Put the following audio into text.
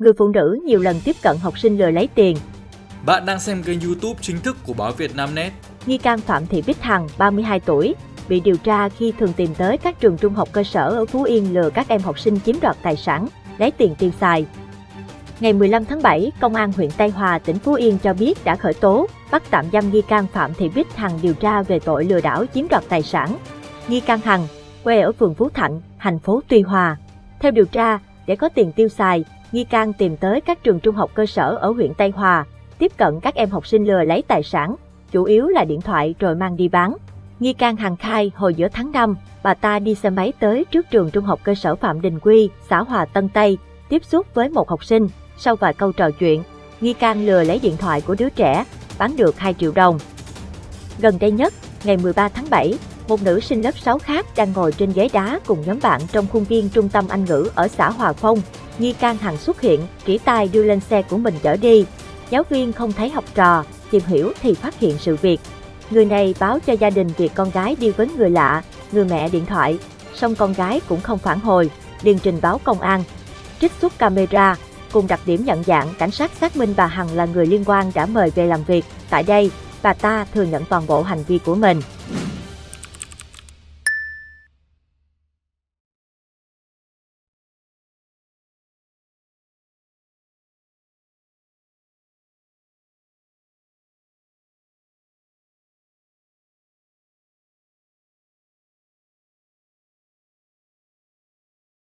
người phụ nữ nhiều lần tiếp cận học sinh lừa lấy tiền. Bạn đang xem kênh YouTube chính thức của báo Việt Nam Net. Nghi can Phạm Thị Bích Hằng, 32 tuổi, bị điều tra khi thường tìm tới các trường trung học cơ sở ở Phú Yên lừa các em học sinh chiếm đoạt tài sản, lấy tiền tiêu xài. Ngày 15 tháng 7, Công an huyện Tây Hòa, tỉnh Phú Yên cho biết đã khởi tố, bắt tạm giam nghi can Phạm Thị Bích Hằng điều tra về tội lừa đảo chiếm đoạt tài sản. Nghi can Hằng, quê ở phường Phú Thạnh, thành phố Tuy Hòa. Theo điều tra, để có tiền tiêu xài, nghi can tìm tới các trường trung học cơ sở ở huyện Tây Hòa, tiếp cận các em học sinh lừa lấy tài sản, chủ yếu là điện thoại rồi mang đi bán. Nghi can Hằng khai hồi giữa tháng 5, bà ta đi xe máy tới trước trường trung học cơ sở Phạm Đình Quy, xã Hòa Tân Tây, tiếp xúc với một học sinh. Sau vài câu trò chuyện, nghi can lừa lấy điện thoại của đứa trẻ, bán được 2 triệu đồng. Gần đây nhất, ngày 13 tháng 7, một nữ sinh lớp 6 khác đang ngồi trên ghế đá cùng nhóm bạn trong khuôn viên trung tâm Anh ngữ ở xã Hòa Phong. Nghi can Hằng xuất hiện, chỉ tay đưa lên xe của mình chở đi. Giáo viên không thấy học trò, tìm hiểu thì phát hiện sự việc. Người này báo cho gia đình việc con gái đi với người lạ, người mẹ điện thoại, song con gái cũng không phản hồi, liền trình báo công an. Trích xuất camera, cùng đặc điểm nhận dạng cảnh sát xác minh bà Hằng là người liên quan đã mời về làm việc. Tại đây, bà ta thừa nhận toàn bộ hành vi của mình.